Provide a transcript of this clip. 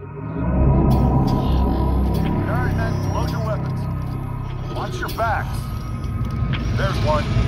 Alright then, load your weapons. Watch your backs. There's one.